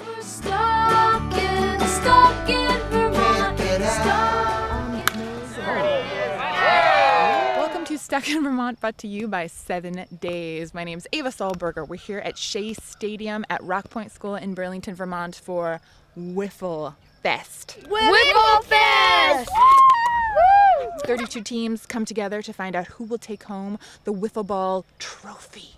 We're stuck in, Vermont. Stuck Welcome to Stuck in Vermont, brought to you by Seven Days. My name is Eva Sollberger. We're here at Shea Stadium at Rock Point School in Burlington, Vermont for Wiffle Fest. Wiffle Fest! 32 teams come together to find out who will take home the Wiffle Ball trophy.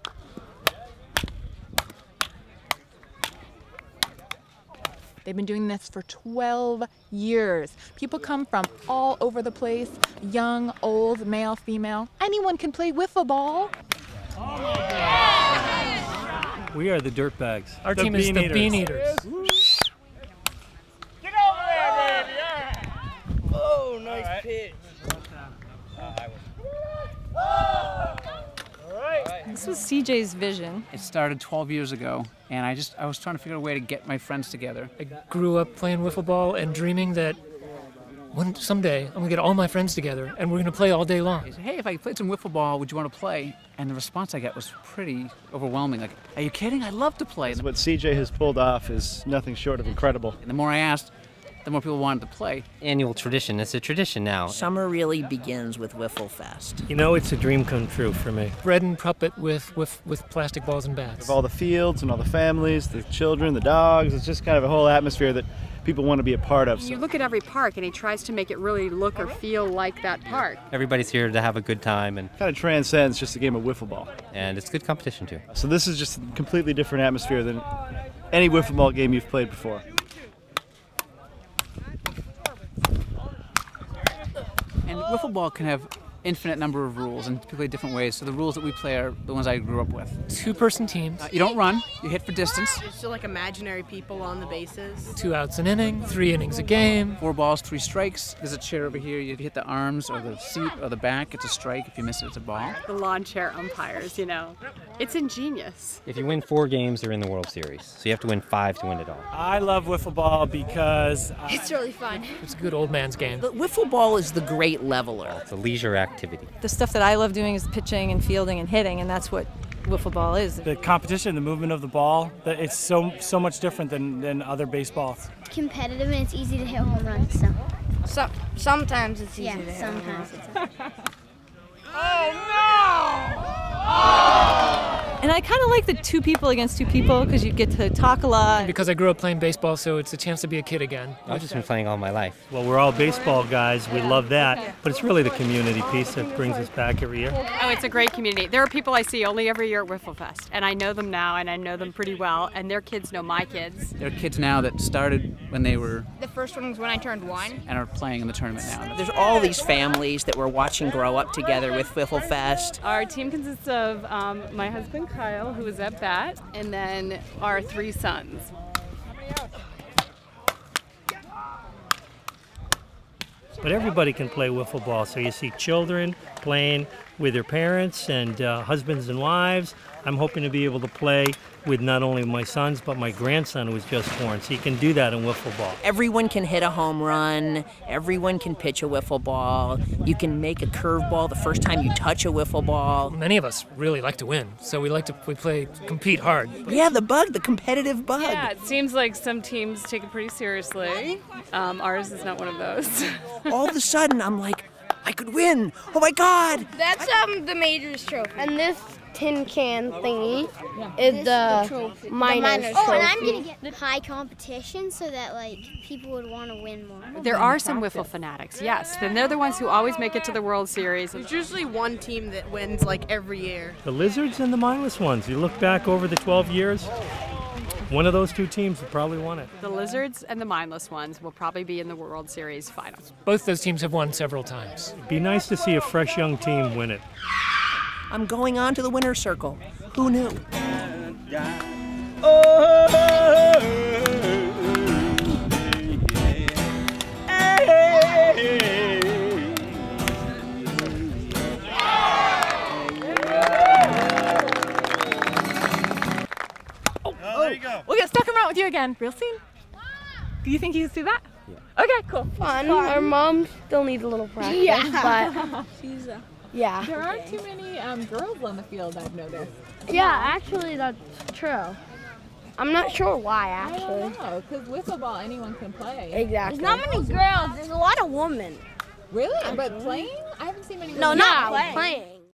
They've been doing this for 12 years. People come from all over the place young, old, male, female. Anyone can play wiffle ball. We are the dirtbags. Our the team is Bean the Eaters. Bean Eaters. Oh, nice pitch. This was CJ's vision. It started 12 years ago, and I just I was trying to figure out a way to get my friends together. I grew up playing wiffle ball and dreaming that one someday I'm gonna get all my friends together and we're gonna play all day long. I said, hey, if I played some wiffle ball, would you want to play? And the response I got was pretty overwhelming. Like, are you kidding? I'd love to play. What CJ has pulled off is nothing short of incredible. And the more I asked, the more people wanted to play. Annual tradition. It's a tradition now. Summer really begins with Wiffle Fest. You know, it's a dream come true for me. Bread and puppet with, with, with plastic balls and bats. Of all the fields and all the families, the children, the dogs, it's just kind of a whole atmosphere that people want to be a part of. You look at every park and he tries to make it really look or feel like that park. Everybody's here to have a good time, and, kind of transcends just a game of wiffle ball. and it's good competition too. So this is just a completely different atmosphere than any wiffle ball game you've played before. And wiffle ball can have infinite number of rules, and people play different ways. So the rules that we play are the ones I grew up with. Two person teams, Uh, you don't run, you hit for distance. So like imaginary people on the bases. two outs an inning, three innings a game. Four balls, three strikes. There's a chair over here. You hit the arms or the seat or the back. It's a strike. If you miss it, it's a ball. The lawn chair umpires, you know. It's ingenious. If you win four games, they're in the World Series. So you have to win five to win it all. I love wiffle ball because uh, It's really fun. It's a good old man's game. But Wiffle Ball is the great leveler. It's a leisure activity. The stuff that I love doing is pitching and fielding and hitting, and that's what wiffle ball is. the competition, the movement of the ball, it's so so much different than, than other baseballs. Competitive and it's easy to hit home runs, so. So, sometimes it's easy Yeah, to hit. sometimes it's. And I kind of like the two people against two people because you get to talk a lot. Because I grew up playing baseball, so it's a chance to be a kid again. I've just been playing all my life. Well, we're all baseball guys. We love that, but it's really the community piece that brings us back every year. Oh, it's a great community. There are people I see only every year at Wiffle Fest, and I know them now, and I know them pretty well, and their kids know my kids. There are kids now that started when they were The first one was when I turned one. and are playing in the tournament now. There's all these families that we're watching grow up together with Wiffle Fest. Our team consists of um, my husband Kyle, who is at bat, and then our three sons. But everybody can play wiffle ball. So you see children playing with their parents and uh, husbands and wives. I'm hoping to be able to play with not only my sons, but my grandson who was just born. So you can do that in wiffle ball. Everyone can hit a home run. Everyone can pitch a wiffle ball. You can make a curveball the first time you touch a wiffle ball. Many of us really like to win, so we like to we play compete hard. Yeah, the bug, the competitive bug. Yeah, it seems like some teams take it pretty seriously. Um, ours is not one of those. All of a sudden, I'm like, I could win. Oh my God. That's um the majors trophy. And this tin can thingy is the, minors trophy. Oh, and I'm gonna get high competition so that like people would want to win more. there are some wiffle fanatics, yes, and they're the ones who always make it to the World Series. There's usually one team that wins like every year. The lizards and the mindless ones. You look back over the 12 years, one of those two teams will probably won it. The Lizards and the Mindless ones will probably be in the World Series finals. Both those teams have won several times. It'd be nice to see a fresh young team win it. I'm going on to the winner's circle. Who knew? We'll with you again real soon. Do you think you can do that? Yeah. Okay, cool. Fun. Our mom still needs a little practice, but yeah. There aren't too many um, girls on the field, I've noticed. Yeah, actually that's true. I'm not sure why I actually. don't know, because wiffle ball anyone can play. Exactly. There's not many girls. There's a lot of women. Really? But playing? I haven't seen many. No, women not play. playing.